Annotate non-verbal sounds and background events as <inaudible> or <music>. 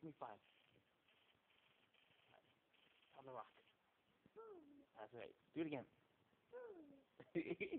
Give me five. On the rock. That's right. Do it again. <laughs>